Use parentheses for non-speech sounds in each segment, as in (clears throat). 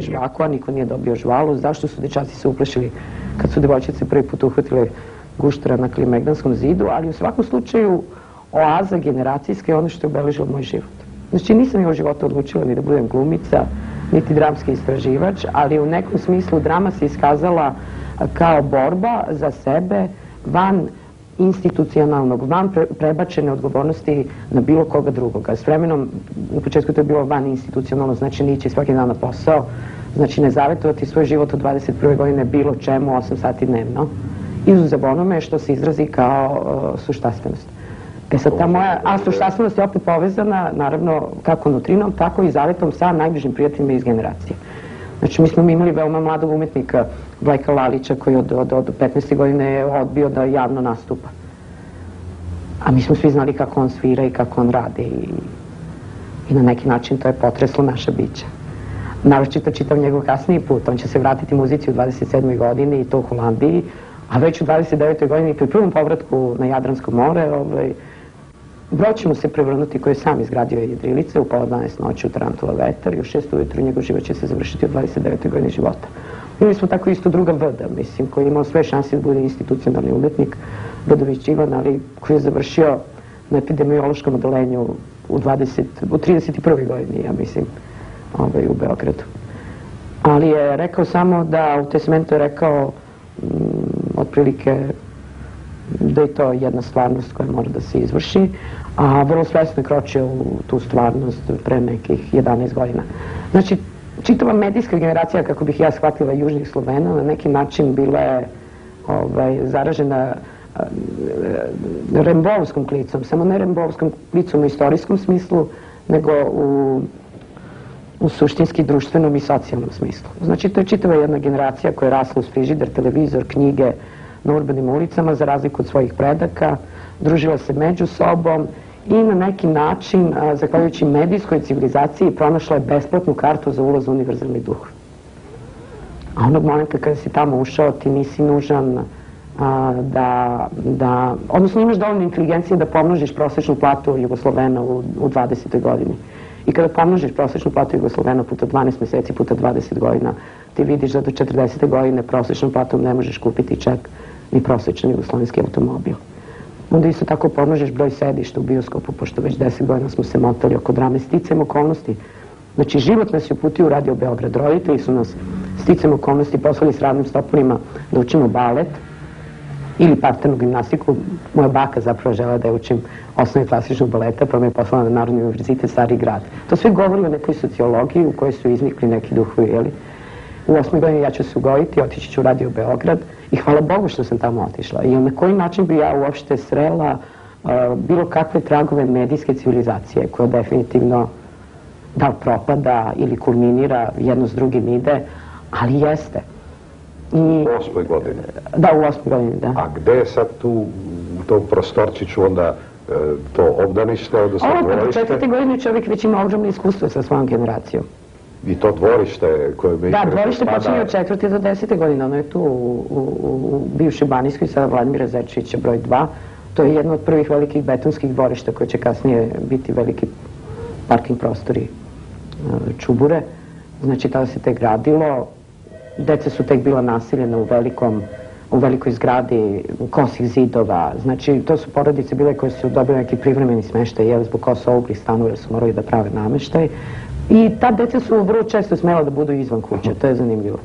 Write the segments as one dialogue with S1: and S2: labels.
S1: žvaku, a niko nije dobio žvalu. Zašto su dečaci se uplašili kad su devojčice prvi put uhvatile guštera na Klimegdanskom zidu, ali u svakom slučaju oaza generacijska je ono što je obeležilo moj život. Znači nisam je u životu odlučila ni da budem glumica, niti dramski istraživač, ali u nekom smislu drama se iskazala kao borba za sebe van institucionalnog, van prebačene odgovornosti na bilo koga drugoga. S vremenom, u početku to je bilo van institucionalno, znači nići svaki dan na posao, znači ne zavetovati svoj život u 21. godine bilo čemu 8 sati dnevno, izuzev onome što se izrazi kao uh, suštastenost. E sad, ta moja, a suštastenost je opet povezana, naravno, kako nutrinom, tako i zavetom sa najbližim prijateljima iz generacije. Znači, mi smo imali veoma mladog umetnika, Vlajka Lalića, koji od, od, od 15. godine je odbio da javno nastupa. A mi smo svi znali kako on svira i kako on radi i, i na neki način to je potreslo naše biće. Naročito čitam njegov kasniji put, on će se vratiti muzici u 27. godini i to u Holandiji, a već u 29. godini pri prvom povratku na Jadransko more, ovaj, brod će mu se prevrnuti koji je sam izgradio jedrilice u pola 12 noći u Tarantula vetar i u 6 ujutru njegov život će se završiti u 29. godini života. Imali smo tako isto druga Vda, mislim, koji je imao sve šanse da bude institucionalni umetnik, Vdović Ivan, ali koji je završio na epidemiološkom odelenju u, 20, u 31. godini, ja mislim, ovaj, u Beogradu. Ali je rekao samo da, u testamentu je rekao mm, otprilike da je to jedna stvarnost koja mora da se izvrši, a vrlo svesno kročio u tu stvarnost pre nekih 11 godina. Znači, čitava medijska generacija, kako bih ja shvatila južnih Slovena, na neki način bila je ovaj, zaražena rembovskom klicom, samo ne rembovskom klicom u istorijskom smislu, nego u, u suštinski društvenom i socijalnom smislu. Znači, to je čitava jedna generacija koja je rasla uz frižider, televizor, knjige na urbanim ulicama, za razliku od svojih predaka, družila se među sobom i na neki način, zahvaljujući medijskoj civilizaciji, pronašla je besplatnu kartu za ulaz u univerzalni duh. A onog momenta kada si tamo ušao, ti nisi nužan da, da, odnosno imaš dovoljno inteligencije da pomnožiš prosečnu platu Jugoslovena u, u 20. godini. I kada pomnožiš prosečnu platu Jugoslovena puta 12 meseci, puta 20 godina, ti vidiš da do 40. godine prosečnom platom ne možeš kupiti čak ni prosečan jugoslovenski automobil. Onda isto tako pomnožiš broj sedišta u bioskopu, pošto već 10 godina smo se motali oko drame, sticam okolnosti. Znači, život nas je uputio u Radio Beograd. Roditelji su nas sticam okolnosti poslali s radnim stopovima da učimo balet, ili parternu gimnastiku. Moja baka zapravo žela da je učim osnovi klasičnog baleta, pa me je poslala na Narodni univerzitet Stari grad. To sve govori o nekoj sociologiji u kojoj su iznikli neki duhovi, jeli? U osmoj godini ja ću se ugojiti, otići ću u Radio Beograd i hvala Bogu što sam tamo otišla. I na koji način bi ja uopšte srela uh, bilo kakve tragove medijske civilizacije koja definitivno da propada ili kulminira, jedno s drugim ide, ali jeste.
S2: I, u osmoj godini?
S1: Da, u osmoj godini, da.
S2: A gde je sad tu, u tom prostorčiću onda e, to obdanište, odnosno dvorište?
S1: Ovo, četvrte godine čovjek već ima ogromno iskustvo sa svojom generacijom.
S2: I to dvorište koje mi...
S1: Da, dvorište počinje od četvrte do desete godine. Ono je tu u, u, u bivšoj Banijskoj sa Vladimira Zečevića broj 2. To je jedno od prvih velikih betonskih dvorišta koje će kasnije biti veliki parking prostori e, Čubure. Znači, tada se te gradilo, deca su tek bila nasiljena u velikom u velikoj zgradi kosih zidova. Znači, to su porodice bile koje su dobile neki privremeni smeštaj, jel, zbog kosa oblih stanova su morali da prave nameštaj. I ta deca su vrlo često smela da budu izvan kuće, to je zanimljivo.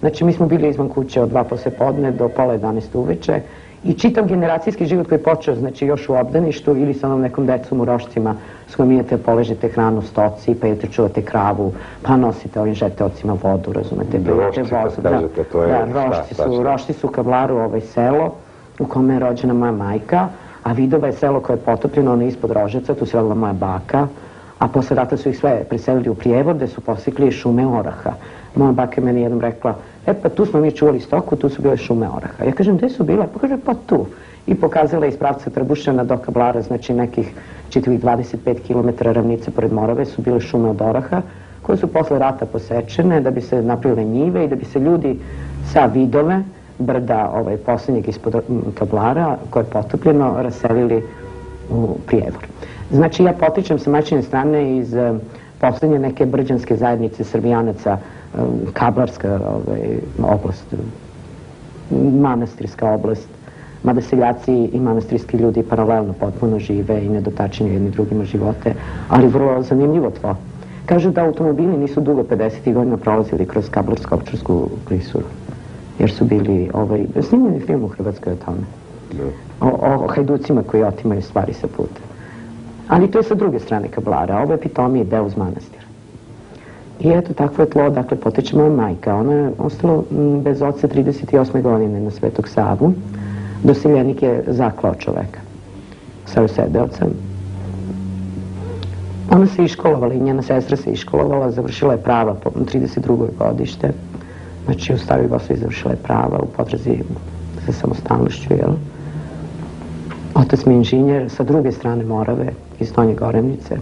S1: Znači, mi smo bili izvan kuće od dva posle podne do pola 11 uveče i čitav generacijski život koji je počeo, znači još u obdaništu ili sa onom nekom decom u rošcima s kojom idete položite hranu stoci, pa idete čuvate kravu, pa nosite ovim žeteocima vodu, razumete,
S2: pa idete vozu. Da, kažete, to je,
S1: da, rošti šta, su, rošti su u Kablaru ovaj selo u kome je rođena moja majka, a Vidova je selo koje je potopljeno, ono ispod Rožeca, tu se rodila moja baka, a posle rata su ih sve preselili u Prijevor, gde su posikli šume oraha. Moja baka je meni jednom rekla, e pa tu smo mi čuvali stoku, tu su bile šume oraha. Ja kažem, gde su bile? Pa kaže, pa tu. I pokazala iz pravca Trbušana do Kablara, znači nekih čitavih 25 km ravnice pored Morave su bile šume od oraha, koje su posle rata posečene da bi se napravile njive i da bi se ljudi sa vidove, brda ovaj, poslednjeg ispod Kablara, koje je potopljeno, raselili u Prijevor. Znači, ja potičem sa mačine strane iz poslednje neke brđanske zajednice srbijanaca, kablarska ovaj, oblast, manastirska oblast, mada seljaci i manastirski ljudi paralelno potpuno žive i ne dotačenju jedni drugima živote, ali vrlo zanimljivo tlo. Kažu da automobili nisu dugo 50. godina prolazili kroz kablarsko-ovčarsku klisuru, jer su bili ovaj, snimljeni film u Hrvatskoj o tome. O, o hajducima koji otimaju stvari sa puta. Ali to je sa druge strane kablara. Ovo je pitomije deo uz manastir. I eto, takvo je tlo, dakle, poteče moja majka. Ona je ostala bez oca 38. godine na Svetog Savu. Dosiljenik je zaklao čoveka. Sa sedeocem. Ona se iškolovala i njena sestra se iškolovala, završila je prava po 32. godište. Znači, u staroj Jugoslaviji završila je prava u potrazi za samostalnošću, jel? Otac mi je inženjer sa druge strane Morave, iz Donje Goremnice.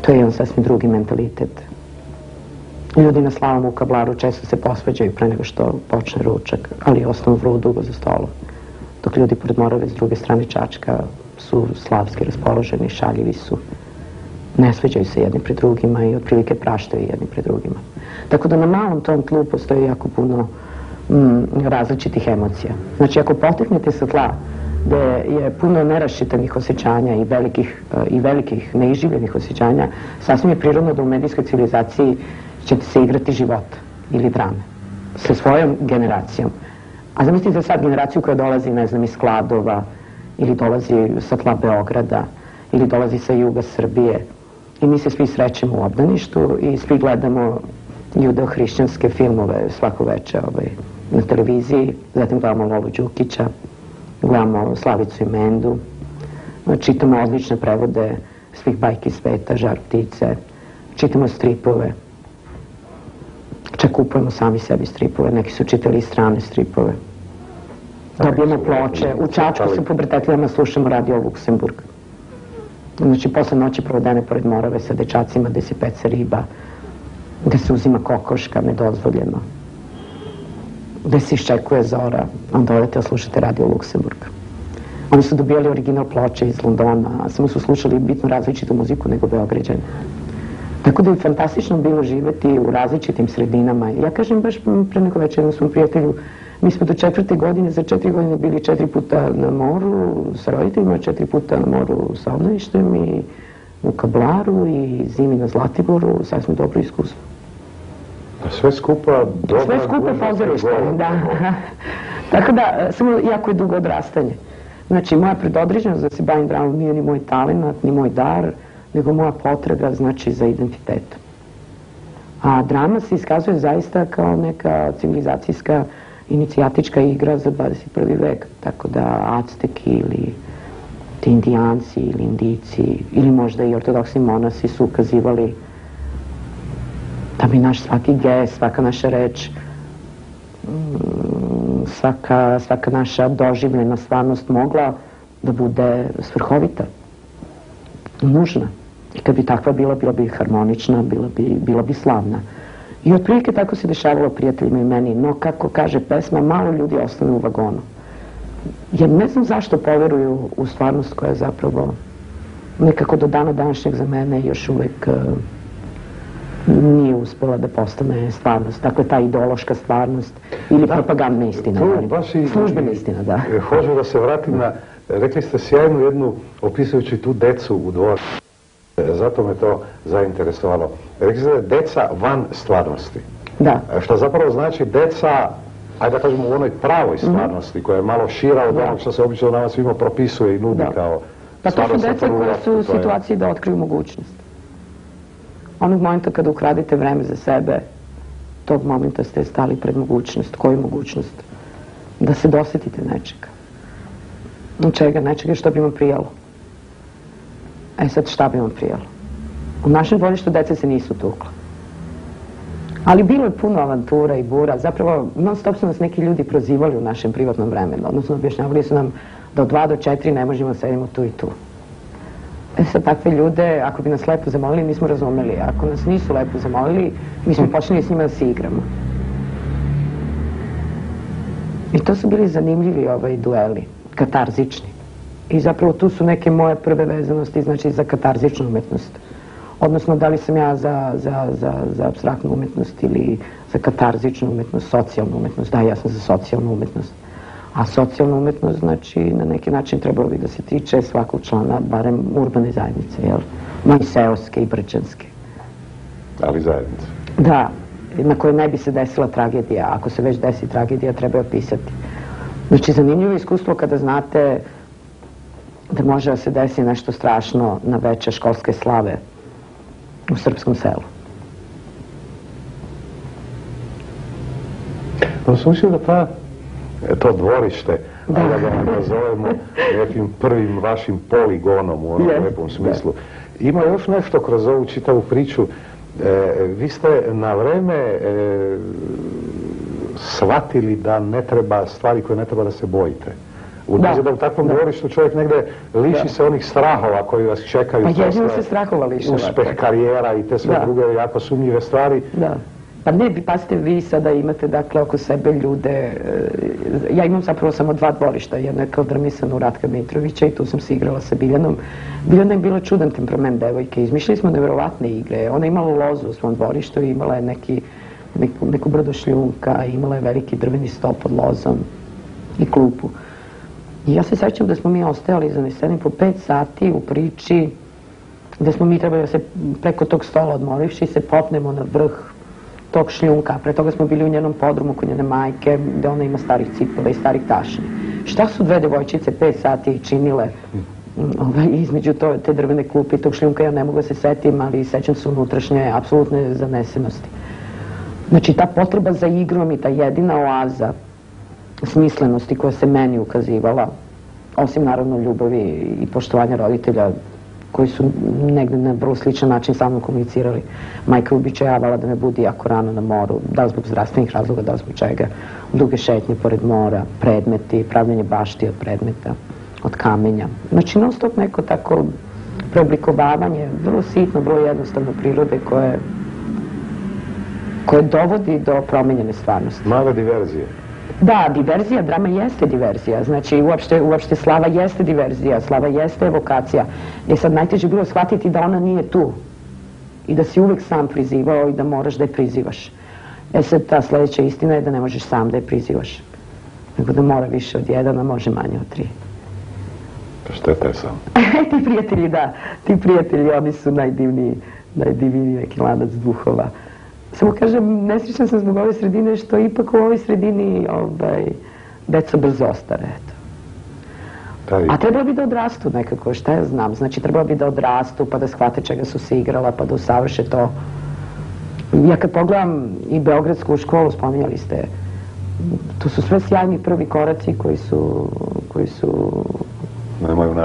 S1: To je jedan sasvim drugi mentalitet. Ljudi na slavom u kablaru često se posveđaju pre nego što počne ručak, ali ostanu vrlo dugo za stolom. Dok ljudi pored Morave s druge strane Čačka su slavski raspoloženi, šaljivi su. Ne sveđaju se jedni pred drugima i otprilike praštaju jedni pred drugima. Tako da na malom tom tlu postoji jako puno mm, različitih emocija. Znači, ako poteknete sa tla gde je puno neraščitanih osjećanja i velikih, i velikih neiživljenih osjećanja, sasvim je prirodno da u medijskoj civilizaciji ćete se igrati život ili drame sa svojom generacijom. A zamislite sad generaciju koja dolazi, ne znam, iz Kladova ili dolazi sa tla Beograda ili dolazi sa juga Srbije i mi se svi srećemo u obdaništu i svi gledamo judeo-hrišćanske filmove svako veče ovaj, na televiziji, zatim gledamo Lolo Đukića, gledamo Slavicu i Mendu, čitamo odlične prevode svih bajki sveta, žar ptice, čitamo stripove, čak kupujemo sami sebi stripove, neki su čitali strane stripove. Dobijemo ploče, u Čačku se pubertetljama slušamo radio Luksemburg. Znači, posle noći provedene pored Morave sa dečacima gde se peca riba, gde se uzima kokoška, nedozvoljeno gde se iščekuje zora, onda odete da slušate Radio Luksemburg. Oni su dobijali original ploče iz Londona, samo su slušali bitno različitu muziku nego Beograđani. Tako da je fantastično bilo živeti u različitim sredinama. Ja kažem baš pre neko večer jednom svom prijatelju, mi smo do četvrte godine, za četiri godine bili četiri puta na moru sa roditeljima, četiri puta na moru sa obnovištem i u Kablaru i zimi na Zlatiboru, sasvim dobro iskustvo.
S2: Sve skupa dobra
S1: Sve skupa pozorište, da. (laughs) Tako da, samo jako je dugo odrastanje. Znači, moja predodređenost da se bavim dramom nije ni moj talent, ni moj dar, nego moja potraga, znači, za identitetom. A drama se iskazuje zaista kao neka civilizacijska inicijatička igra za 21. vek. Tako da Azteki ili ti indijanci ili indici ili možda i ortodoksni monasi su ukazivali da bi naš svaki gest, svaka naša reč, mm, svaka, svaka naša doživljena stvarnost mogla da bude svrhovita, nužna. I kad bi takva bila, bila bi harmonična, bila bi, bila bi slavna. I otprilike tako se dešavalo prijateljima i meni, no kako kaže pesma, malo ljudi ostane u vagonu. Jer ne znam zašto poveruju u stvarnost koja je zapravo nekako do dana današnjeg za mene još uvek uh, nije uspela da postane stvarnost. Dakle, ta ideološka stvarnost ili da, propagandna istina. To baš i, službena istina, da.
S2: E, hoću da se vratim na, rekli ste sjajnu jednu, opisujući tu decu u dvor. E, zato me to zainteresovalo. Rekli ste deca van stvarnosti.
S1: Da.
S2: E, što zapravo znači deca ajde da kažemo u onoj pravoj mhm. stvarnosti, koja je malo šira od da. onog što se obično nama svima propisuje i nudi da. kao
S1: Pa to su deca koja su u situaciji da otkriju mogućnost. Onog momenta kada ukradite vreme za sebe, tog momenta ste stali pred mogućnost. Koju mogućnost? Da se dosetite nečega. Čega? Nečega što bi vam prijalo. E sad šta bi vam prijalo? U našem dvorištu deca se nisu tukla. Ali bilo je puno avantura i bura. Zapravo, non stop su nas neki ljudi prozivali u našem privatnom vremenu. Odnosno, objašnjavali su nam da od 2 do 4 ne možemo sedimo tu i tu. E sad, takve ljude, ako bi nas lepo zamolili, nismo razumeli. Ako nas nisu lepo zamolili, mi smo počeli s njima da se igramo. I to su bili zanimljivi ovaj dueli, katarzični. I zapravo tu su neke moje prve vezanosti, znači za katarzičnu umetnost. Odnosno, da li sam ja za, za, za, za abstraktnu umetnost ili za katarzičnu umetnost, socijalnu umetnost. Da, ja sam za socijalnu umetnost. A socijalna umetnost, znači, na neki način trebalo bi da se tiče svakog člana, barem urbane zajednice, jel? Ma i seoske i brčanske.
S2: Ali zajednice.
S1: Da, na kojoj ne bi se desila tragedija. Ako se već desi tragedija, treba je opisati. Znači, zanimljivo iskustvo kada znate da može da se desi nešto strašno na veče školske slave u srpskom selu.
S2: Sam mislio da ta, to dvorište, da. da ga nazovemo nekim prvim vašim poligonom u onom yes. lepom smislu, ima još nešto kroz ovu čitavu priču. E, vi ste na vreme e, shvatili da ne treba stvari koje ne treba da se bojite. U da, da u takvom da. dvorištu čovjek negde liši da. se onih strahova koji vas čekaju.
S1: Pa jedino se strahova lišava.
S2: Uspeh karijera i te sve da. druge jako sumnjive stvari.
S1: Da. Pa ne, pazite, vi sada imate dakle oko sebe ljude, e, ja imam zapravo samo dva dvorišta, jedno je kao drmisano Ratka Mitrovića i tu sam se igrala sa Biljanom. Biljana je bila čudan temperament devojke, izmišljali smo nevjerovatne igre, ona je imala lozu u svom dvorištu i imala je neki, neku, neku brdo šljunka, imala je veliki drveni stop pod lozom i klupu. I ja se sećam da smo mi ostajali zaneseni po pet sati u priči, da smo mi trebali da se preko tog stola odmorivši se popnemo na vrh tog šljunka. Pre toga smo bili u njenom podrumu kod njene majke, gde ona ima starih cipela i starih tašnji. Šta su dve devojčice pet sati činile ovaj, između to, te drvene klupe i tog šljunka? Ja ne mogu da se setim, ali sećam se unutrašnje apsolutne zanesenosti. Znači, ta potreba za igrom i ta jedina oaza smislenosti koja se meni ukazivala, osim naravno ljubavi i poštovanja roditelja koji su negde na vrlo sličan način sa mnom komunicirali. Majka uobičajavala da me budi jako rano na moru, da li zbog zdravstvenih razloga, da li zbog čega. Duge šetnje pored mora, predmeti, pravljanje bašti od predmeta, od kamenja. Znači, non stop neko tako preoblikovavanje, vrlo sitno, vrlo jednostavno prirode koje koje dovodi do promenjene stvarnosti.
S2: Mala diverzija.
S1: Da, diverzija, drama jeste diverzija, znači uopšte, uopšte slava jeste diverzija, slava jeste evokacija. Je sad najteže bilo shvatiti da ona nije tu i da si uvek sam prizivao i da moraš da je prizivaš. E sad ta sledeća istina je da ne možeš sam da je prizivaš, nego da mora više od jedan, a može manje od tri.
S2: Pa što je sam? (laughs)
S1: ti prijatelji, da, ti prijatelji, oni su najdivniji, najdivniji neki lanac duhova. Samo kažem, nesrećna sam zbog ove sredine, što ipak u ovoj sredini ovaj, deca brzo ostare, eto. A trebalo bi da odrastu nekako, šta ja znam. Znači, trebalo bi da odrastu, pa da shvate čega su se igrala, pa da usavrše to. Ja kad pogledam i Beogradsku školu, spominjali ste, to su sve sjajni prvi koraci koji su, koji su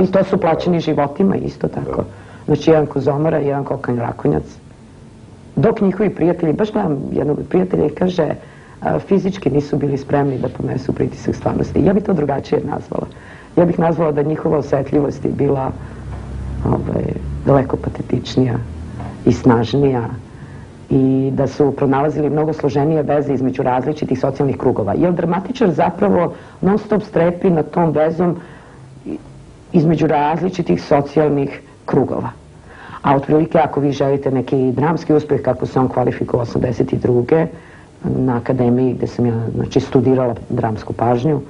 S1: I to su plaćeni životima isto tako. Da. Znači, jedan kozomara, jedan kokanj rakonjac. Dok njihovi prijatelji, baš gledam jednog prijatelja i kaže, fizički nisu bili spremni da ponesu pritisak stvarnosti. Ja bih to drugačije nazvala. Ja bih nazvala da njihova osetljivost je bila ovaj, daleko patetičnija i snažnija i da su pronalazili mnogo složenije veze između različitih socijalnih krugova. Jer dramatičar zapravo non stop strepi na tom vezom između različitih socijalnih krugova. A otprilike ako vi želite neki dramski uspeh kako se on kvalifikuje 82. na akademiji gde sam ja znači, studirala dramsku pažnju,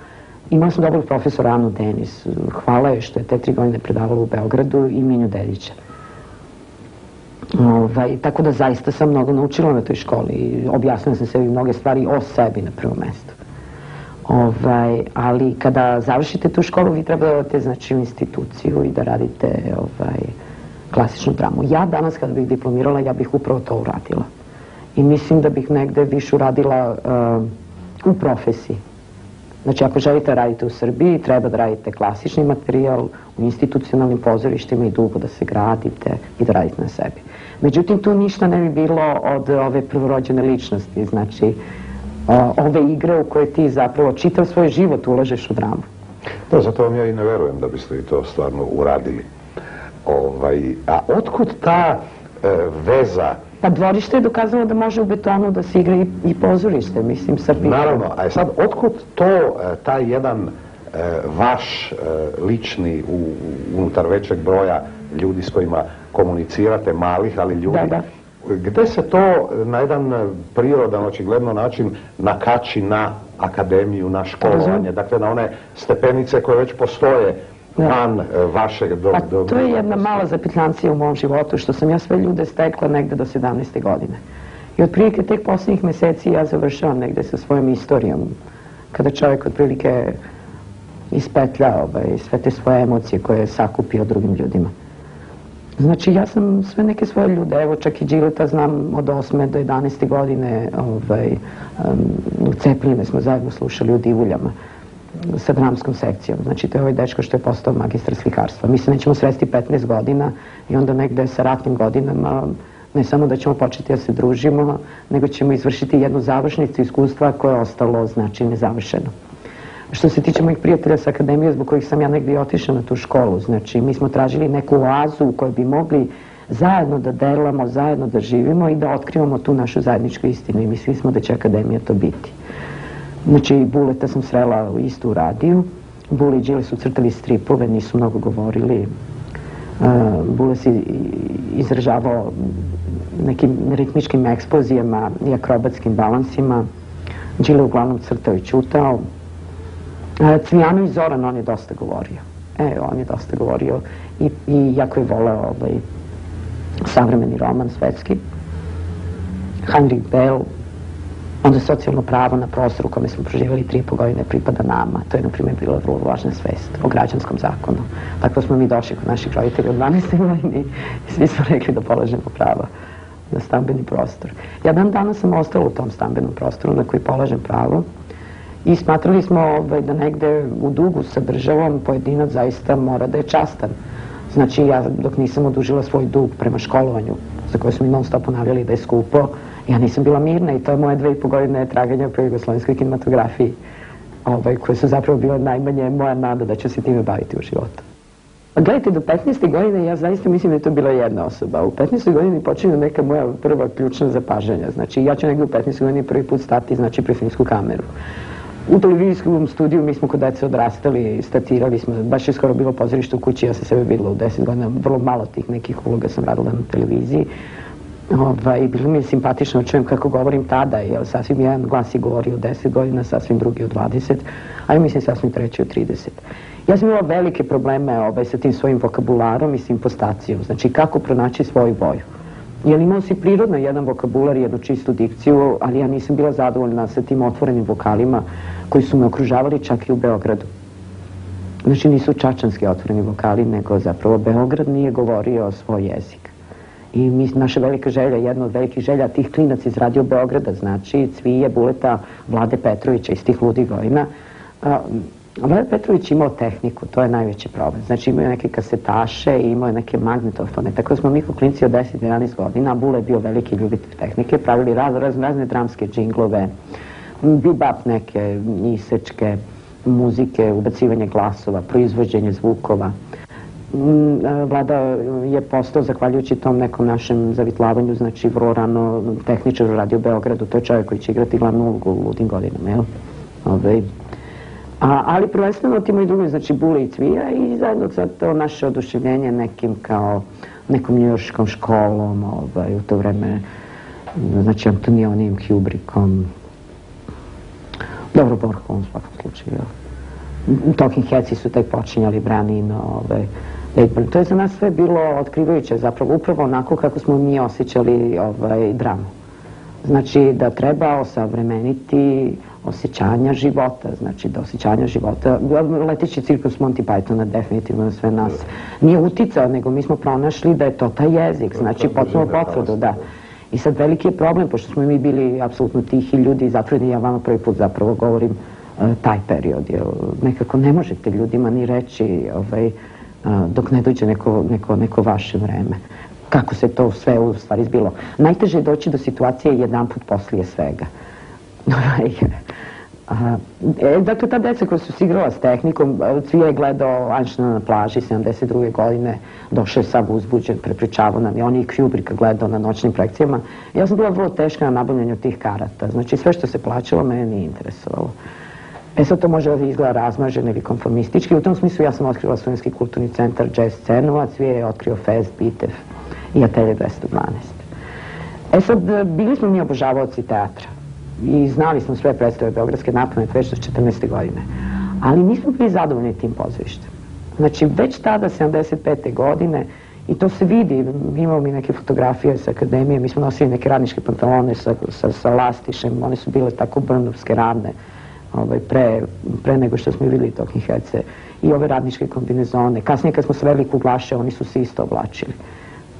S1: imala sam dobrog profesora Anu Denis. Hvala je što je te tri godine predavala u Beogradu i Minju Dedića. Ovaj, tako da zaista sam mnogo naučila na toj školi objasnila sam sebi mnoge stvari o sebi na prvom mestu. Ovaj, ali kada završite tu školu vi treba da date znači, u instituciju i da radite ovaj, klasičnu dramu. Ja danas kada bih diplomirala, ja bih upravo to uradila. I mislim da bih negde više uradila uh, u profesiji. Znači, ako želite raditi u Srbiji, treba da radite klasični materijal u institucionalnim pozorištima i dugo da se gradite i da radite na sebi. Međutim, tu ništa ne bi bilo od ove prvorođene ličnosti, znači, ove igre u koje ti zapravo čitav svoj život ulažeš u dramu.
S2: Da, zato vam ja i ne verujem da biste i to stvarno uradili. Ovaj, a otkud ta e, veza
S1: Pa dvorište je dokazalo da može u betonu da se igra i, i pozorište, mislim, sa pitanjem.
S2: Naravno, a sad, otkud to, e, taj jedan e, vaš e, lični u, unutar većeg broja ljudi s kojima komunicirate, malih, ali ljudi. Da, da. Gde se to na jedan prirodan, očigledno način nakači na akademiju, na školovanje, dakle na one stepenice koje već postoje van e, vašeg do,
S1: pa, to je jedna mala zapitlancija u mom životu, što sam ja sve ljude stekla negde do 17. godine. I otprilike tek posljednjih meseci ja završavam negde sa svojom istorijom. Kada čovjek otprilike ispetlja ovaj, sve te svoje emocije koje je sakupio drugim ljudima. Znači, ja sam sve neke svoje ljude, evo čak i Đileta znam od 8. do 11. godine, ovaj, um, u Cepline smo zajedno slušali u Divuljama sa dramskom sekcijom. Znači, to je ovaj dečko što je postao magistar slikarstva. Mi se nećemo sresti 15 godina i onda negde sa ratnim godinama ne samo da ćemo početi da se družimo, nego ćemo izvršiti jednu završnicu iskustva koje je ostalo, znači, nezavršeno. Što se tiče mojih prijatelja sa akademije, zbog kojih sam ja negdje otišla na tu školu, znači, mi smo tražili neku oazu u kojoj bi mogli zajedno da delamo, zajedno da živimo i da otkrivamo tu našu zajedničku istinu i mislili smo da će akademija to biti. Znači, Buleta sam srela isto u radiju, Bule i Đile su crtali stripove, nisu mnogo govorili. Uh, Bule si izražavao nekim ritmičkim eksplozijama i akrobatskim balansima. Đile uglavnom crtao i čutao. Cvijano i Zoran, on je dosta govorio. E, on je dosta govorio i, i jako je voleo ovaj, savremeni roman svetski. Heinrich Bell, Onda socijalno pravo na prostoru u kome smo proživjeli tri i po godine pripada nama. To je, na primjer, bila vrlo važna svest o građanskom zakonu. Tako smo mi došli kod naših roditelja u 12. godini i svi smo rekli da polažemo prava na stambeni prostor. Ja dan danas sam ostala u tom stambenom prostoru na koji polažem pravo i smatrali smo ovaj, da negde u dugu sa državom pojedinac zaista mora da je častan. Znači, ja dok nisam odužila svoj dug prema školovanju, za koje smo mi non stop ponavljali da je skupo, ja nisam bila mirna i to je moje dve i po godine traganja po jugoslovenskoj kinematografiji, ovaj, koje su zapravo bile najmanje moja nada da ću se time baviti u životu. Gledajte, do 15. godine ja zaista mislim da je to bila jedna osoba. U 15. godini počinju neka moja prva ključna zapažanja. Znači, ja ću negdje u 15. godini prvi put stati, znači, pre filmsku kameru. U televizijskom studiju mi smo kod dece odrastali, statirali smo, baš je skoro bilo pozorište u kući, ja sam sebe videla u 10 godina, vrlo malo tih nekih uloga sam radila na televiziji. Ovaj, bilo mi je simpatično čujem kako govorim tada, jer sasvim jedan glas je govorio 10 godina, sasvim drugi od 20, a ja mislim sasvim treći od 30. Ja sam imala velike probleme ovaj, sa tim svojim vokabularom i s impostacijom, znači kako pronaći svoju boju. Jer imao si prirodno jedan vokabular i jednu čistu dikciju, ali ja nisam bila zadovoljna sa tim otvorenim vokalima koji su me okružavali čak i u Beogradu. Znači nisu čačanski otvoreni vokali, nego zapravo Beograd nije govorio svoj jezik. I mi, naša velika želja, jedna od velikih želja tih klinaca iz Radio Beograda, znači Cvije, Buleta, Vlade Petrovića iz tih ludih gojina, Vlade Petrović imao tehniku, to je najveći problem. Znači imao je neke kasetaše imao je neke magnetofone. Tako da smo mi klinci od 10-11 godina, a Bule je bio veliki ljubitelj tehnike, pravili raz, raz, razne dramske džinglove, bibap neke, isečke, muzike, ubacivanje glasova, proizvođenje zvukova. Mm, Vlada je postao, zahvaljujući tom nekom našem zavitlavanju, znači vrlo rano tehničar u Radio Beogradu, to je čovjek koji će igrati glavnu ulogu u ludim godinama, jel? Ovaj, ali prvenstveno ti moji drugi, znači Bule i Cvija i zajedno sa to naše oduševljenje nekim kao nekom njujorskom školom, ovaj, u to vreme, znači Antonionim, Hubrikom, dobro Borhovom u svakom slučaju? Talking Headsi su tek počinjali, Branino, ovaj, To je za nas sve bilo otkrivajuće, zapravo upravo onako kako smo mi osjećali ovaj, dramu. Znači da treba osavremeniti osjećanja života, znači da osjećanja života, leteći cirkus Monty Pythona definitivno sve nas nije uticao, nego mi smo pronašli da je to taj jezik, znači potpuno potvrdu, da. I sad veliki je problem, pošto smo mi bili apsolutno tihi ljudi, zatvoreni, ja vama prvi put zapravo govorim uh, taj period, jer nekako ne možete ljudima ni reći ovaj, dok ne dođe neko, neko, neko vaše vreme. Kako se to sve u stvari zbilo. Najteže je doći do situacije jedan put poslije svega. (laughs) e, dakle, ta deca koja su se igrala s tehnikom, Cvija je gledao Anšna na plaži 72. godine, došao je sav uzbuđen, prepričavao nam i on i Kubricka gledao na noćnim projekcijama. Ja sam bila vrlo teška na nabavljanju tih karata. Znači, sve što se plaćalo, mene nije interesovalo. E sad to može da izgleda razmaženo ili konformistički. U tom smislu ja sam otkrila Studenski kulturni centar Jazz scenu, a Cvije je otkrio Fest, Bitev i Atelje 212. E sad, bili smo mi obožavaoci teatra i znali smo sve predstave Beogradske napamet već do 14. godine. Ali nismo bili zadovoljni tim pozorištem. Znači, već tada, 75. godine, i to se vidi, imamo mi neke fotografije sa akademije, mi smo nosili neke radničke pantalone sa, sa, sa lastišem, one su bile tako brnovske ravne, ovaj, pre, pre nego što smo videli Talking Headse i ove radničke kombinezone. Kasnije kad smo sve veliku glaše, oni su se isto oblačili.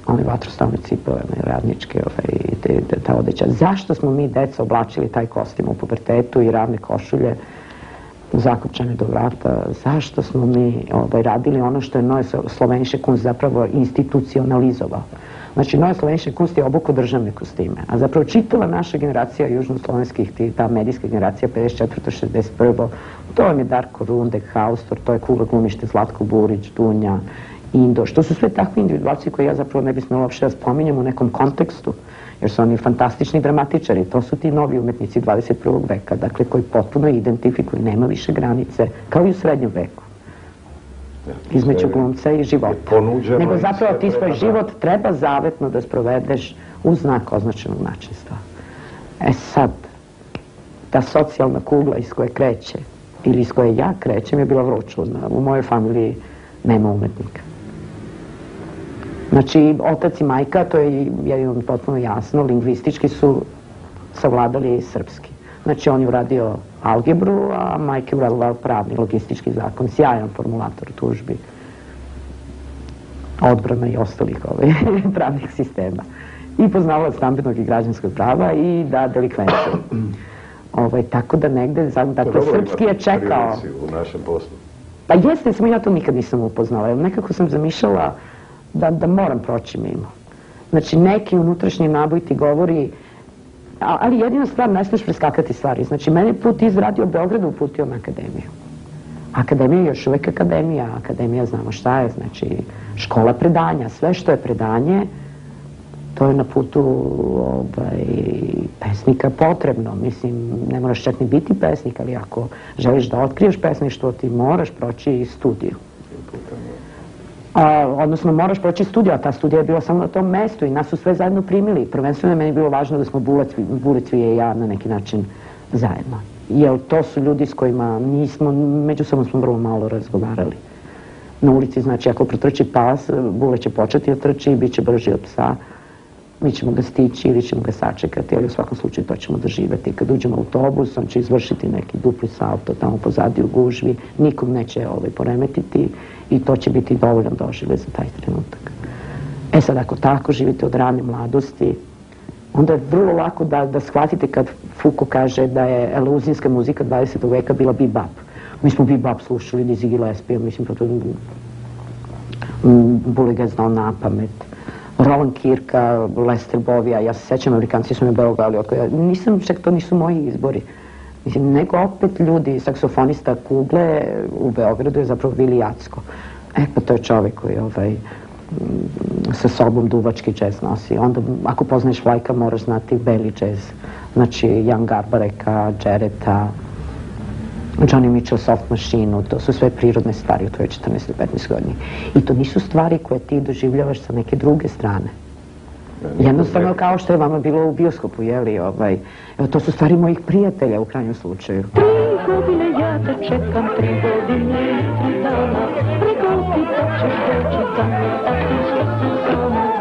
S1: One vatrostavne cipele, radničke, ovaj, te, ta odeća. Zašto smo mi deca oblačili taj kostim u pubertetu i ravne košulje? zakupčane do vrata, zašto smo mi ovaj, radili ono što je Noje Sloveniše kunst zapravo institucionalizovao. Znači, Noje Sloveniše kunst je obuku državne kostime, a zapravo čitava naša generacija južnoslovenskih, ta medijska generacija 54. 61. To vam je Darko Rundek, Haustor, to je Kula Glumište, Zlatko Burić, Dunja, Indo, što su sve takvi individualci koje ja zapravo ne bih smela uopšte da spominjem u nekom kontekstu jer su oni fantastični dramatičari. To su ti novi umetnici 21. veka, dakle, koji potpuno identifikuju, nema više granice, kao i u srednjem veku. Između glumca i života. Nego zapravo ti svoj život treba zavetno da sprovedeš u znak označenog načinstva. E sad, ta socijalna kugla iz koje kreće, ili iz koje ja krećem, je bila vrlo čudna. U mojoj familiji nema umetnika. Znači, otac i majka, to je, ja imam potpuno jasno, lingvistički su savladali srpski. Znači, on je uradio algebru, a majka je uradila pravni, logistički zakon, sjajan formulator tužbi, odbrana i ostalih ovaj, (laughs) pravnih sistema. I poznavala stambenog i građanskog prava i da delikvenciju. (clears throat) Ovaj, tako da negde, dakle, srpski je čekao...
S2: u našem poslu.
S1: Pa jeste, samo ja to nikad nisam upoznala. Nekako sam zamišljala da, da moram proći mimo. Znači, neki unutrašnji naboj ti govori, ali jedina stvar, ne smiješ preskakati stvari. Znači, mene put iz radio Beograda uputio na akademiju. Akademija je još uvek akademija, akademija znamo šta je, znači škola predanja, sve što je predanje, to je na putu ovaj, pesnika potrebno. Mislim, ne moraš čak ni biti pesnik, ali ako želiš da otkriješ pesništvo, ti moraš proći studiju a, odnosno moraš proći studiju, a ta studija je bila samo na tom mestu i nas su sve zajedno primili. Prvenstveno je meni bilo važno da smo Bulecvi i ja na neki način zajedno. Jer to su ljudi s kojima nismo, međusobno smo vrlo malo razgovarali. Na ulici, znači, ako protrči pas, Bule će početi da trči i bit će brži od psa mi ćemo ga stići ili ćemo ga sačekati, ali u svakom slučaju to ćemo doživeti. Kad uđemo u autobus, on će izvršiti neki dupli salto tamo pozadi u gužvi, nikom neće ovaj, poremetiti i to će biti dovoljno dožive za taj trenutak. E sad, ako tako živite od rane mladosti, onda je vrlo lako da, da shvatite kad Foucault kaže da je eluzijska muzika 20. veka bila bebop. Mi smo bebop slušali Dizzy Gillespie, mislim, to mm, Bule ga znao na pamet Roland Kirka, Lester Bovija, ja se sećam, Amerikanci su me beogali, koja, nisam, čak to nisu moji izbori. Mislim, nego opet ljudi, saksofonista Kugle u Beogradu je zapravo Vili Jacko. E, pa to je čovek koji ovaj, mm, sa sobom duvački džez nosi. Onda, ako poznaješ Vlajka, moraš znati beli džez. Znači, Jan Garbareka, Džereta, Johnny Mitchell Soft Machine, to su sve prirodne stvari u tvojoj 14-15 godini. I to nisu stvari koje ti doživljavaš sa neke druge strane. Jednostavno kao što je vama bilo u bioskopu, jeli, ovaj, evo, to su stvari mojih prijatelja u krajnjem slučaju. Tri godine ja te čekam, tri godine i tri dana, preko ti da ćeš doći tamo, a ti sve si sama,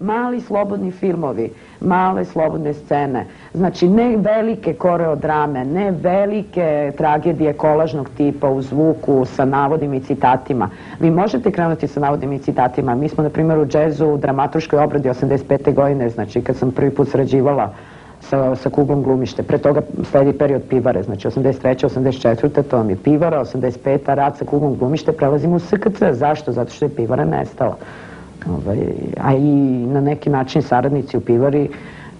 S1: mali slobodni filmovi, male slobodne scene. Znači, ne velike koreodrame, ne velike tragedije kolažnog tipa u zvuku sa navodima i citatima. Vi možete krenuti sa navodima i citatima. Mi smo, na primjer, u džezu u dramatuškoj obradi 85. godine, znači kad sam prvi put srađivala sa, sa kuglom glumište. Pre toga sledi period pivare, znači 83. 84. to vam je pivara, 85. rad sa kuglom glumište, prelazimo u SKC. Zašto? Zato što je pivara nestala. Ovaj, a i na neki način saradnici u pivari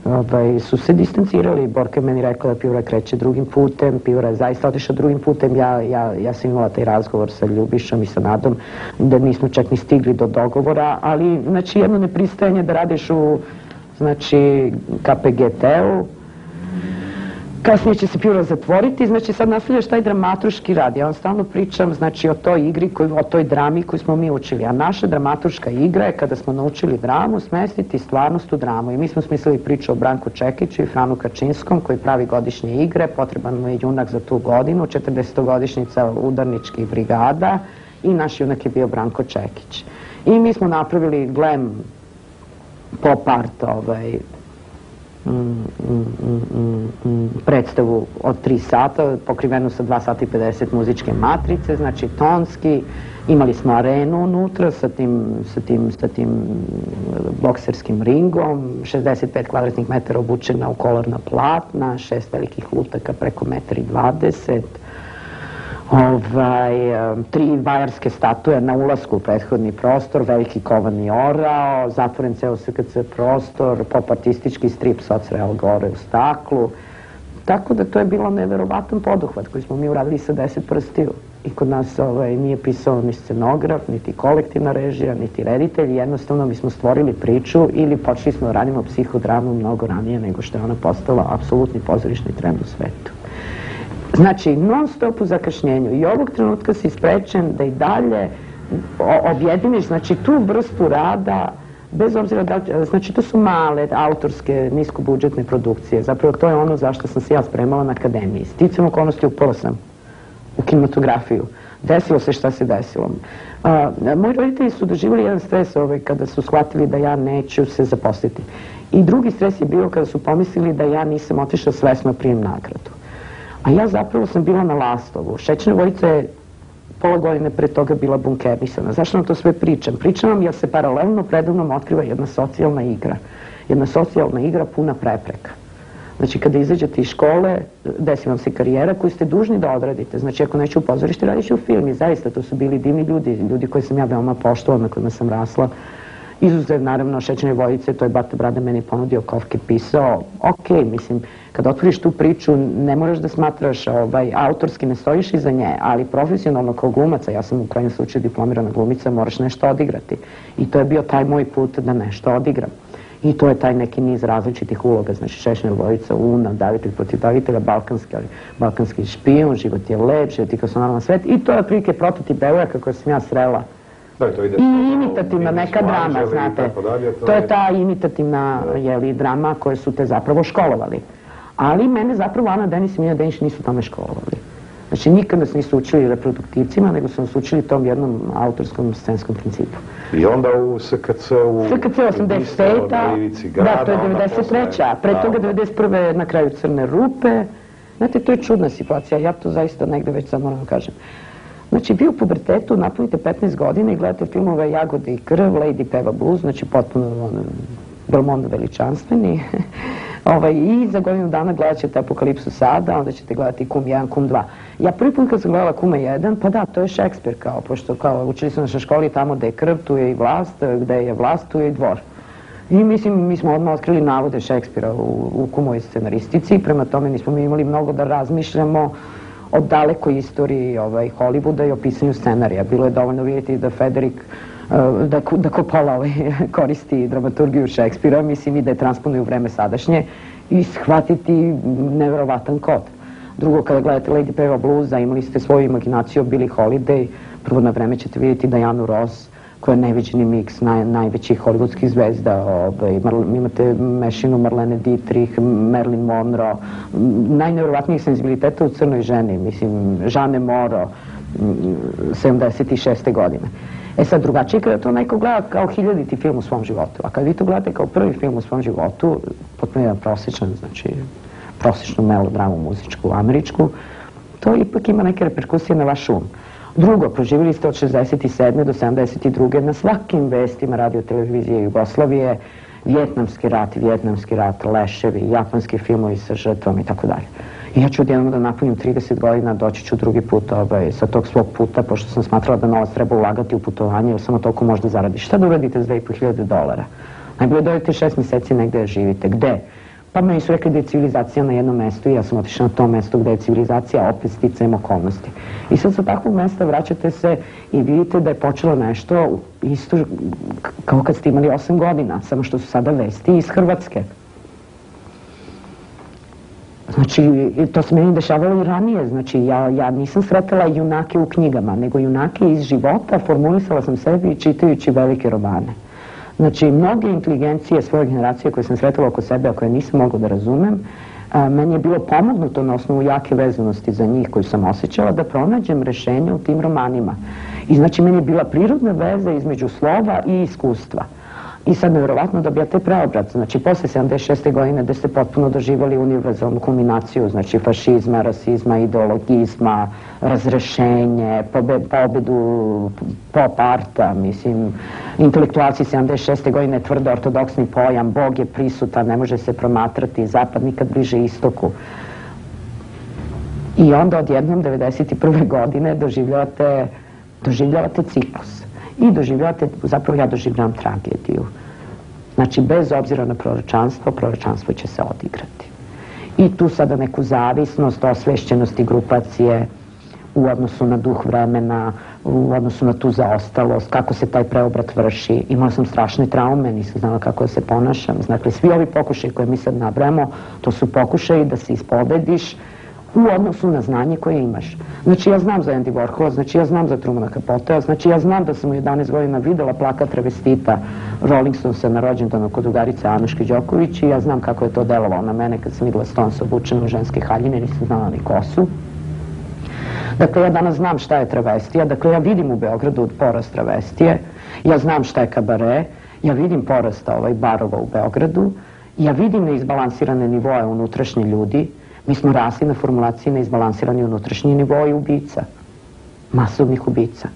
S1: ovaj, su se distancirali. Borka je meni rekla da pivara kreće drugim putem, pivara je zaista otišla drugim putem. Ja, ja, ja sam imala taj razgovor sa Ljubišom i sa Nadom, da nismo čak ni stigli do dogovora, ali znači jedno nepristajanje da radiš u znači KPGT-u, Kasnije će se pivra zatvoriti, znači sad nastavljaš taj dramaturški rad. Ja vam stalno pričam znači, o toj igri, koju, o toj drami koju smo mi učili. A naša dramaturška igra je kada smo naučili dramu, smestiti stvarnost u dramu. I mi smo smislili priču o Branku Čekiću i Franu Kačinskom koji pravi godišnje igre. Potreban mu je junak za tu godinu, 40-godišnjica udarničkih brigada i naš junak je bio Branko Čekić. I mi smo napravili glam pop art ovaj, predstavu od 3 sata, pokrivenu sa 2 sata i 50 muzičke matrice, znači tonski, imali smo arenu unutra sa tim, sa tim, sa tim bokserskim ringom, 65 kvadratnih metara obučena u kolorna platna, šest velikih lutaka preko 1,20 m, ovaj, tri vajarske statue na ulasku u prethodni prostor, veliki kovani orao, zatvoren ceo SKC prostor, pop-artistički strip socreal gore u staklu. Tako da to je bilo neverovatan poduhvat koji smo mi uradili sa deset prstiju. I kod nas ovaj, nije pisao ni scenograf, niti kolektivna režija, niti reditelj. Jednostavno mi smo stvorili priču ili počeli smo da radimo psihodramu mnogo ranije nego što je ona postala apsolutni pozorišni trend u svetu. Znači, non stop u zakašnjenju i ovog trenutka si sprečen da i dalje objediniš, znači tu vrstu rada, bez obzira da, znači to su male autorske, niskobudžetne produkcije, zapravo to je ono zašto sam se ja spremala na akademiji. Sticam okolnosti upala sam u kinematografiju. Desilo se šta se desilo. A, moji roditelji su doživjeli jedan stres ovaj, kada su shvatili da ja neću se zaposliti. I drugi stres je bio kada su pomislili da ja nisam otišla svesno prijem nagradu. A ja zapravo sam bila na Lastovu. Šećna vojica je pola godine pre toga bila bunkernisana. Zašto vam to sve pričam? Pričam vam jer se paralelno predavnom otkriva jedna socijalna igra. Jedna socijalna igra puna prepreka. Znači, kada izađete iz škole, desi vam se karijera koju ste dužni da odradite. Znači, ako neću u pozorište, radit ću u film. I zaista, to su bili divni ljudi, ljudi koji sam ja veoma poštovala, na kojima sam rasla. Izuzev, naravno, šećne vojice, to je Bata Brada meni ponudio, Kovke pisao. Ok, mislim, kada otvoriš tu priču, ne moraš da smatraš, ovaj, autorski ne stojiš iza nje, ali profesionalno kao glumaca, ja sam u krajnjem slučaju diplomirana glumica, moraš nešto odigrati. I to je bio taj moj put da nešto odigram. I to je taj neki niz različitih uloga, znači Šešnja Vojica, Una, Davitelj protiv Davitelja, Balkanski, Balkanski špion, Život je lep, Život je kao normalan svet. I to je prilike prototip Beojaka koje sam ja srela
S2: Da, to ide
S1: I imitativna neka drama, znate.
S2: Dalje,
S1: to, to je ta imitativna jeli, drama koje su te zapravo školovali. Ali mene zapravo Ana Denis i Mija Denić nisu tome školovali. Znači, nikad nas nisu učili reproduktivcima, nego su nas učili tom jednom autorskom scenskom principu.
S2: I onda u SKC u...
S1: SKC 85-a, da, to je 93-a, pre da, toga 91. na kraju Crne rupe. Znate, to je čudna situacija, ja to zaista negde već sad moram da kažem. Znači, vi u pubertetu napunite 15 godina i gledate filmove Jagode i krv, Lady peva blues, znači potpuno ono, Belmondo veličanstveni. (laughs) ovaj, I za godinu dana gledat ćete Apokalipsu sada, onda ćete gledati Kum 1, Kum 2. Ja prvi put kad sam gledala Kuma 1, pa da, to je Šekspir, kao, pošto kao učili su naša školi tamo gde je krv, tu je i vlast, gde je vlast, tu je i dvor. I mislim, mi smo odmah otkrili navode Šekspira u, u Kumovoj scenaristici, prema tome nismo mi imali mnogo da razmišljamo o dalekoj istoriji ovaj, Hollywooda i o pisanju scenarija. Bilo je dovoljno vidjeti da Federik eh, da, da Coppola ovaj, (laughs) koristi dramaturgiju Šekspira, mislim i da je transponuje u vreme sadašnje i shvatiti neverovatan kod. Drugo, kada gledate Lady Peva Bluesa, imali ste svoju imaginaciju o Billie Holiday, prvo na vreme ćete vidjeti Dianu Ross, koja je neviđeni miks naj, najvećih hollywoodskih zvezda. Ovaj, imate mešinu Marlene Dietrich, Marilyn Monroe, najnevrovatnijih senzibiliteta u crnoj ženi, mislim, Žane Moro, 76. godine. E sad, drugačije kada to neko gleda kao hiljaditi film u svom životu, a kada vi to gledate kao prvi film u svom životu, potpuno jedan prosječan, znači prosječnu melodramu muzičku, američku, to ipak ima neke reperkusije na vaš um. Drugo, proživjeli ste od 67. do 72. na svakim vestima radio televizije Jugoslavije, vjetnamski rat, vjetnamski rat, leševi, japanski filmovi sa žrtvom i tako dalje. I ja ću odjednom da napunim 30 godina, doći ću drugi put ovaj, sa tog svog puta, pošto sam smatrala da novac treba ulagati u putovanje, jer samo toliko možda zaradiš. Šta da uradite za 2500 dolara? Najbolje dojete šest meseci negde da živite. Gde? Pa meni su rekli da je civilizacija na jednom mestu i ja sam otišla na to mesto gde je civilizacija opet sticajem okolnosti. I sad sa takvog mesta vraćate se i vidite da je počelo nešto isto kao kad ste imali 8 godina, samo što su sada vesti iz Hrvatske. Znači, to se meni dešavalo i ranije, znači ja, ja nisam sretala junake u knjigama, nego junake iz života, formulisala sam sebi čitajući velike romane. Znači, mnoge inteligencije svoje generacije koje sam sretala oko sebe, a koje nisam mogla da razumem, a, meni je bilo pomognuto na osnovu jake vezanosti za njih koju sam osjećala da pronađem rešenje u tim romanima. I znači, meni je bila prirodna veza između slova i iskustva. I sad nevjerovatno dobijate preobrat. Znači, posle 76. godine gde ste potpuno doživali univerzalnu kulminaciju, znači fašizma, rasizma, ideologizma, razrešenje, pobe, pobedu pop arta, mislim, intelektualci 76. godine tvrdo ortodoksni pojam, Bog je prisutan, ne može se promatrati, zapad nikad bliže istoku. I onda odjednom 91. godine doživljavate, doživljavate ciklus i doživljavate, zapravo ja doživljavam tragediju. Znači, bez obzira na proročanstvo, proročanstvo će se odigrati. I tu sada neku zavisnost, osvešćenost i grupacije u odnosu na duh vremena, u odnosu na tu zaostalost, kako se taj preobrat vrši. Imala sam strašne traume, nisam znala kako da se ponašam. Dakle, svi ovi pokušaj koje mi sad nabrajamo, to su pokušaji da se ispobediš, u odnosu na znanje koje imaš. Znači ja znam za Andy Warhola, znači ja znam za Trumana Capotea, znači ja znam da sam u 11 godina videla plakat travestita Rolling Stonesa na rođendanu kod drugarice Anuške Đoković i ja znam kako je to delovalo na mene kad sam videla Stonesa obučena u ženske haljine, nisam znala ni kosu. Dakle, ja danas znam šta je travestija, dakle ja vidim u Beogradu porast travestije, ja znam šta je kabare, ja vidim porast ovaj, barova u Beogradu, ja vidim neizbalansirane nivoje unutrašnje ljudi, Mi smo rasli na formulaciji neizbalansirani unutrašnji nivoi ubica, masovnih ubica.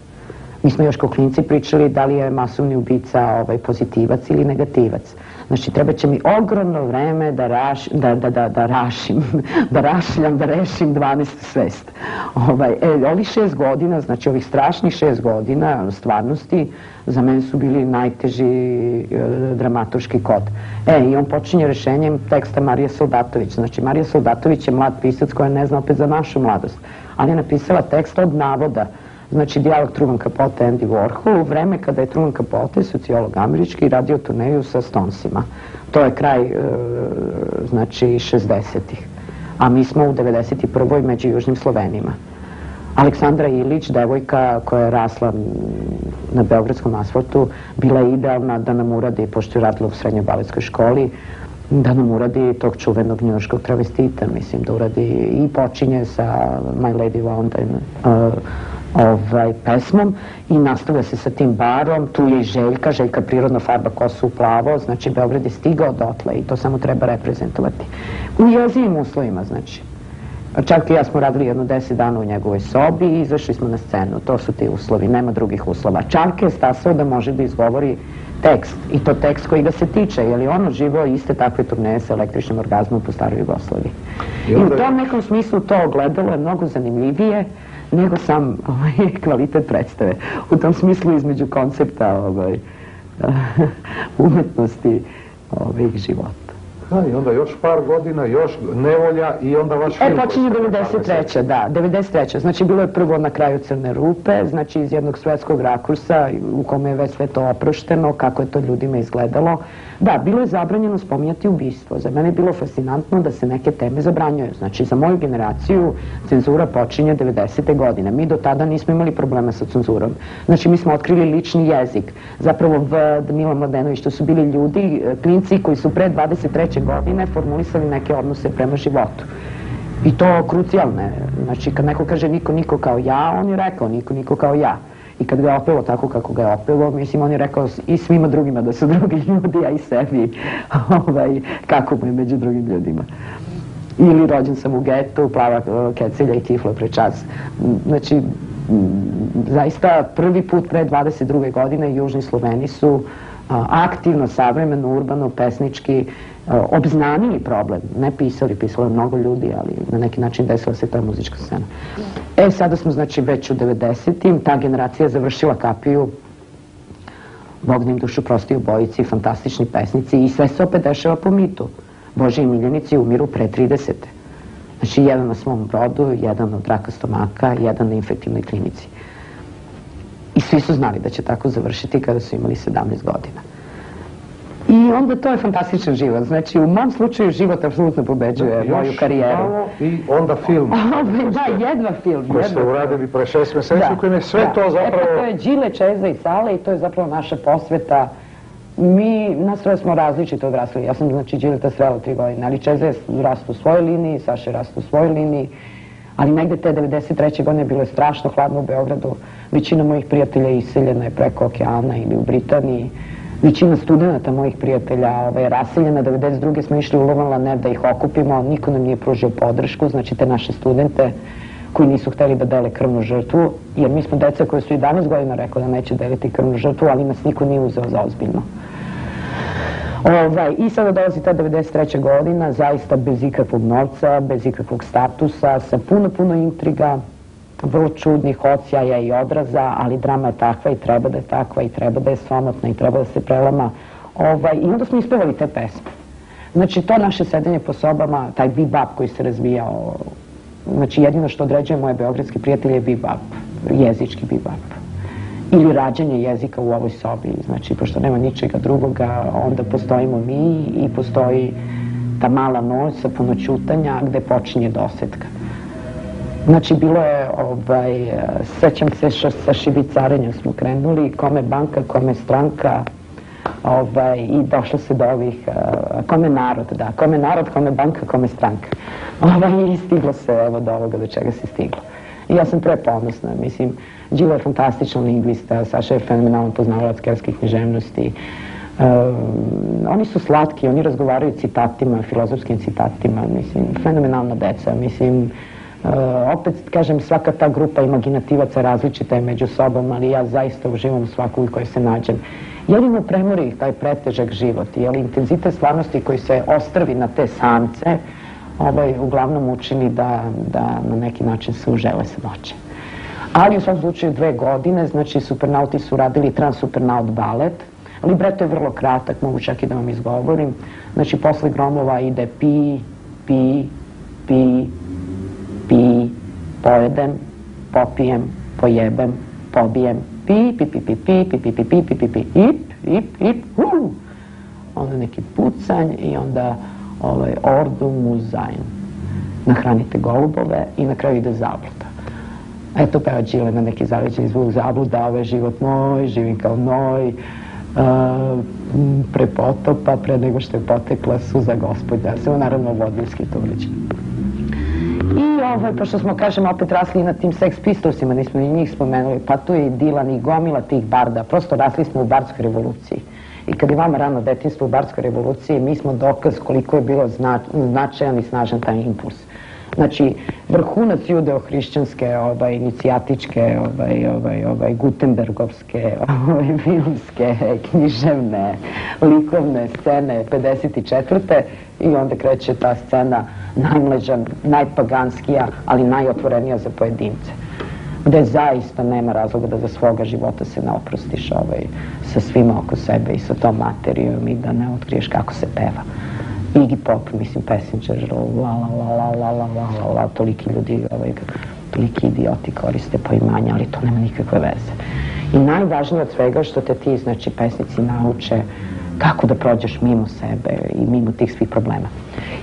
S1: Mi smo još kao klinci pričali da li je masovni ubica ovaj, pozitivac ili negativac. Znači, treba će mi ogromno vreme da, da, da, da, da rašim, (laughs) da rašljam, da rešim 12 svest. Ovaj, e, ovih šest godina, znači ovih strašnih šest godina stvarnosti, za mene su bili najteži e, dramaturški kod. E, i on počinje rešenjem teksta Marija Soldatović. Znači, Marija Soldatović je mlad pisac koja ne zna opet za našu mladost, ali je napisala tekst od navoda znači dijalog Truman Capote Andy Warhol u vreme kada je Truman Capote, sociolog američki, radio turneju sa Stonesima. To je kraj, e, znači, 60-ih. A mi smo u 91. među južnim Slovenima. Aleksandra Ilić, devojka koja je rasla na Beogradskom asfaltu, bila je idealna da nam uradi, pošto je radila u srednjoj baletskoj školi, da nam uradi tog čuvenog njurškog travestita, mislim, da uradi i počinje sa My Lady Valentine, uh, ovaj, pesmom i nastavlja se sa tim barom, tu je i Željka, Željka prirodna farba kosu u plavo, znači Beograd je stigao dotle i to samo treba reprezentovati. U jezivim uslovima, znači. Čak i ja smo radili jedno deset dana u njegovoj sobi i izašli smo na scenu. To su ti uslovi, nema drugih uslova. Čak je stasao da može da izgovori tekst i to tekst koji ga se tiče, jer je on oživao iste takve turneje sa električnim orgazmom po staroj Jugoslaviji. I, I u tom nekom smislu to ogledalo je mnogo zanimljivije nego sam (laughs) ovaj, kvalitet predstave. U tom smislu između koncepta ovaj, (laughs) umetnosti ovih života.
S2: Da, i onda još par godina, još nevolja i onda vaš
S1: film... E, počinje 93. da, 93. Znači, bilo je prvo na kraju Crne rupe, znači iz jednog svetskog rakursa u kome je već sve to oprošteno, kako je to ljudima izgledalo. Da, bilo je zabranjeno spominjati ubistvo. Za mene je bilo fascinantno da se neke teme zabranjuju. Znači, za moju generaciju cenzura počinje 90. godine. Mi do tada nismo imali problema sa cenzurom. Znači, mi smo otkrili lični jezik. Zapravo, v Mila Mladenović, to su bili ljudi, e, klinci koji su pre 23. godine formulisali neke odnose prema životu. I to krucijalne. Znači, kad neko kaže niko, niko kao ja, on je rekao niko, niko kao ja. I kad ga je opelo tako kako ga je opelo, mislim, on je rekao i svima drugima da su (laughs) drugi ljudi, a i sebi, (laughs) ovaj, kako mu je među drugim ljudima. Ili rođen sam u getu, plava kecelja i tiflo pre čas. Znači, zaista prvi put pre 22. godine južni Sloveni su aktivno, savremeno, urbano, pesnički obznanili problem, ne pisali, pisalo je mnogo ljudi, ali na neki način desila se ta muzička scena. E, sada smo, znači, već u 90. Ta generacija završila kapiju Bog da im dušu prosti u bojici, fantastični pesnici i sve se opet dešava po mitu. Bože miljenici umiru pre 30. Znači, jedan na svom brodu, jedan od raka stomaka, jedan na infektivnoj klinici. I svi su znali da će tako završiti kada su imali 17 godina. I onda to je fantastičan život. Znači, u mom slučaju život apsolutno pobeđuje moju karijeru.
S2: Malo I onda film. (laughs)
S1: da, jedva film.
S2: Koji ste uradili pre šest meseci, da, kojim je sve da. to zapravo...
S1: Eto, to je Đile, Čeza i Sale i to je zapravo naša posveta Mi, nas troje smo različito odrasli. Ja sam, znači, Đileta srela tri godine, ali Čeza je rastu u svojoj liniji, Saša je rastu u svojoj liniji, ali negde te 93. godine bilo je strašno hladno u Beogradu. Većina mojih prijatelja iseljena je preko okeana ili u Britaniji. Većina studenta mojih prijatelja ove, je raseljena. 92. smo išli u Luvan da ih okupimo, niko nam nije pružio podršku, znači te naše studente koji nisu hteli da dele krvnu žrtvu, jer mi smo deca koje su i danas godina rekao da neće deliti krvnu žrtvu, ali nas niko nije uzeo za ozbiljno. Ovaj, I sada dolazi ta 93. godina, zaista bez ikakvog novca, bez ikakvog statusa, sa puno, puno intriga, vrlo čudnih odsjaja i odraza, ali drama je takva i treba da je takva i treba da je somotna i treba da se prelama. Ovaj, I onda smo ispevali te pesme. Znači, to naše sedenje po sobama, taj bebop koji se razvijao, znači jedino što određuje moje beogradski prijatelj je bebop, jezički bebop ili rađanje jezika u ovoj sobi. Znači, pošto nema ničega drugoga, onda postojimo mi i postoji ta mala noć sa puno čutanja gde počinje dosetka. Znači, bilo je, ovaj, sećam se što sa šibicarenjem smo krenuli, kome banka, kome stranka, ovaj, i došlo se do ovih, kome narod, da, kome narod, kome banka, kome stranka. Ovaj, I stiglo se, evo, do ovoga do čega se stiglo. I ja sam preponosna, mislim, Đilo je fantastičan lingvista, Saša je fenomenalan poznavalac kerskih književnosti. Um, oni su slatki, oni razgovaraju citatima, filozofskim citatima, mislim, fenomenalna deca, mislim, Uh, opet, kažem, svaka ta grupa imaginativaca različita je među sobom, ali ja zaista uživam u svaku kojoj se nađem. Jedino premori taj pretežak život, je li intenzitet stvarnosti koji se ostrvi na te samce, ovaj, uglavnom učini da, da na neki način se užele sa noće. Ali u svom slučaju dve godine, znači supernauti su radili Transsupernaut balet, libreto je vrlo kratak, mogu čak i da vam izgovorim. Znači, posle gromova ide pi, pi, pi, pojedem, popijem, pojebem, pobijem, pi, pi, pi, pi, pi, pi, pi, pi, pi, pi, pi, pi, ip, ip, ip, hu. Onda neki pucanj i onda ovaj, ordu muzajn. Nahranite golubove i na kraju ide zabluda. Eto peva Đile na neki zavećeni zvuk zabluda, ovaj život moj, živim kao noj, uh, pre potopa, pre nego što je potekla suza gospodja. Sve naravno vodilski to. I ovaj, pošto smo, kažem, opet rasli na tim Sex Pistolsima, nismo ni njih spomenuli, pa tu je i Dilan i gomila tih barda, prosto rasli smo u bardskoj revoluciji. I kad je vama rano detinstvo u Barskoj revoluciji, mi smo dokaz koliko je bilo zna, značajan i snažan taj impuls. Znači, vrhunac judeo-hrišćanske, ovaj, inicijatičke, ovaj, ovaj, ovaj, gutenbergovske, (laughs) ovaj, filmske, književne, likovne scene 54. I onda kreće ta scena najmlađa, najpaganskija, ali najotvorenija za pojedince gde zaista nema razloga da za svoga života se ne oprostiš ovaj, sa svima oko sebe i sa tom materijom i da ne otkriješ kako se peva. Iggy Pop, mislim, Passenger, la la la la la la la la toliki ljudi, ovaj, toliki idioti koriste poimanja, ali to nema nikakve veze. I najvažnije od svega što te ti, znači, pesnici nauče kako da prođeš mimo sebe i mimo tih svih problema.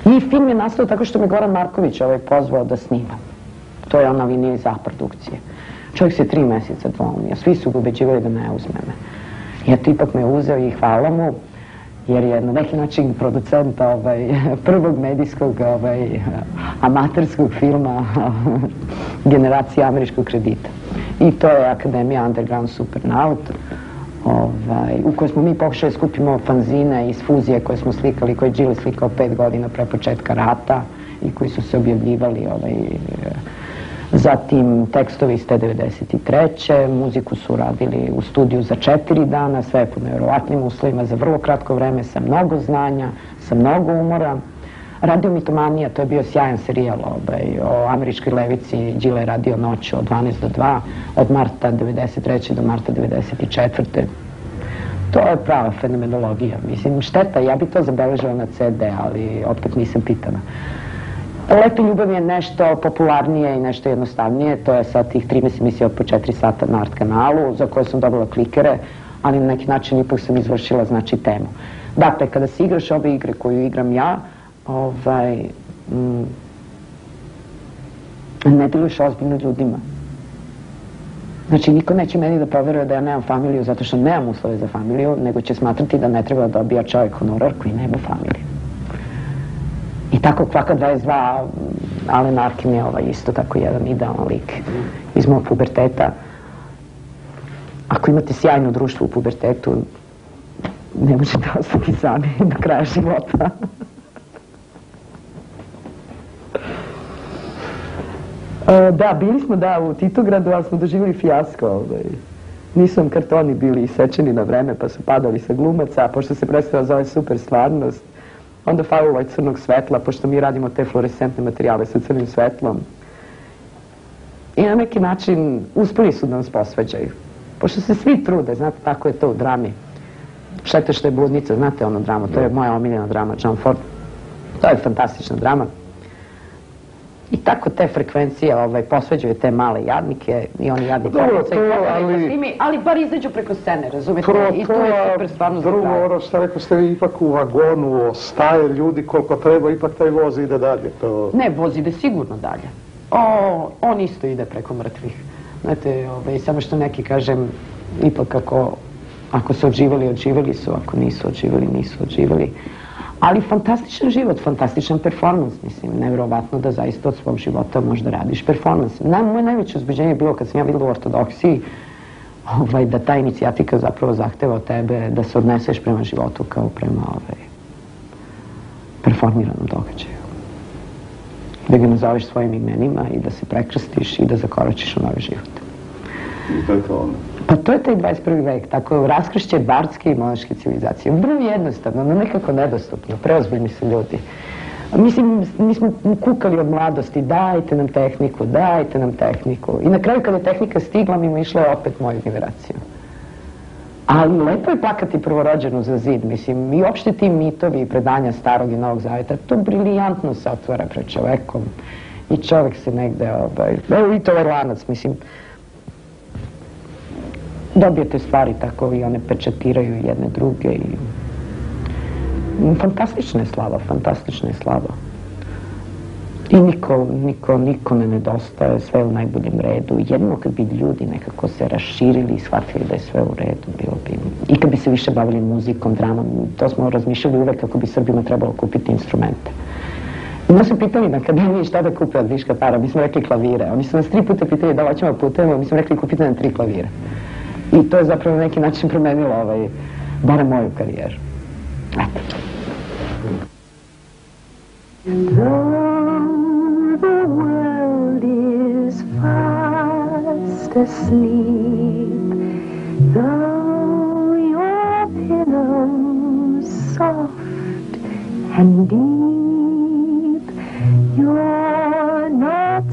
S1: I film je nastao tako što me Goran Marković ovaj, pozvao da snima. To je ona linija iz produkcije. Čovjek se tri meseca dvomio, svi su ga ubeđivali da ne uzme me. I eto, ipak me uzeo i hvala mu, jer je na neki način producent ovaj, (laughs) prvog medijskog ovaj, amaterskog filma (laughs) generacije američkog kredita. I to je Akademija Underground Supernaut, ovaj, u kojoj smo mi pokušali da skupimo fanzine iz fuzije koje smo slikali, koje je Đili slikao pet godina pre početka rata i koji su se objavljivali ovaj, Zatim tekstovi iz te 93. Muziku su radili u studiju za četiri dana, sve po nevjerovatnim uslovima, za vrlo kratko vreme, sa mnogo znanja, sa mnogo umora. Radio Mitomanija, to je bio sjajan serijal ovaj, o američkoj levici, Đile je radio noć od 12 do 2, od marta 93. do marta 94. To je prava fenomenologija. Mislim, šteta, ja bi to zabeležila na CD, ali opet nisam pitana. Lepa ljubav je nešto popularnije i nešto jednostavnije, to je sad tih 13 emisija po 4 sata na Art kanalu, za koje sam dobila klikere, ali na neki način ipak sam izvršila znači temu. Dakle, kada se igraš ove igre koju igram ja, ovaj, mm, ne deluješ ozbiljno ljudima. Znači, niko neće meni da poveruje da ja nemam familiju zato što nemam uslove za familiju, nego će smatrati da ne treba da dobija čovjek honorar koji nema familiju. Tako Kvaka 22, Alen Arkin je ovaj isto tako jedan idealan lik iz mojeg puberteta. Ako imate sjajno društvo u pubertetu, ne možete ostati sami do kraja života. E, da, bili smo da u Titogradu, ali smo doživjeli fijasko. Ovaj. Nisu kartoni bili isečeni na vreme, pa su padali sa glumaca, a pošto se predstavlja zove super stvarnost, onda fali ovaj crnog svetla, pošto mi radimo te fluorescentne materijale sa crnim svetlom. I na neki način uspeli su da nas posveđaju. Pošto se svi trude, znate, tako je to u drami. Štete što je budnica, znate ono dramu, to je moja omiljena drama, John Ford. To je fantastična drama. I tako te frekvencije ovaj, posveđuju te male jadnike i oni jadni
S2: Dobro, to, ali...
S1: Snimi, ali bar izađu preko scene, razumete? I to je super stvarno
S2: Drugo, ono što rekao ste, ipak u vagonu ostaje ljudi koliko treba, ipak taj voz ide dalje. To...
S1: Ne, voz ide sigurno dalje. O, on isto ide preko mrtvih. Znate, ovaj, samo što neki, kažem, ipak ako, ako su odživali, odživali su, ako nisu odživali, nisu odživali. Ali fantastičan život, fantastičan performans, mislim, nevjerovatno da zaista od svog života možda radiš performans. Na, moje najveće uzbeđenje je bilo kad sam ja videla u ortodoksiji ovaj, da ta inicijatika zapravo zahteva od tebe da se odneseš prema životu kao prema ovaj, performiranom događaju. Da ga nazoveš svojim imenima i da se prekrstiš i da zakoračiš u novi život.
S2: I to ono.
S1: Pa to je taj 21. vek, tako raskršće bardske i monaške civilizacije. Vrlo jednostavno, no nekako nedostupno, preozbiljni su ljudi. Mislim, mi smo kukali od mladosti, dajte nam tehniku, dajte nam tehniku. I na kraju kada je tehnika stigla, mimo išla je opet moju generaciju. Ali lepo je plakati prvorođenu za zid, mislim, i opšte ti mitovi i predanja starog i novog zaveta, to briljantno se otvara pred čovekom i čovek se negde, ovaj, evo i to lanac, mislim, dobijete stvari tako i one pečatiraju jedne druge i fantastična je slava, fantastična je slava. I niko, niko, niko ne nedostaje, sve u najboljem redu. Jedino kad bi ljudi nekako se raširili i shvatili da je sve u redu, bilo bi... I kad bi se više bavili muzikom, dramom, to smo razmišljali uvek kako bi Srbima trebalo kupiti instrumente. I nas su pitali na akademiji šta da kupe od viška para, mi smo rekli klavire. Oni su nas tri puta pitali da hoćemo putujemo, mi smo rekli kupite nam tri klavire. I to je zapravo na neki način promenilo ovaj, barem moju karijeru. Eto. Though the world is fast asleep, though your pillow's soft and deep, you're not